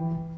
嗯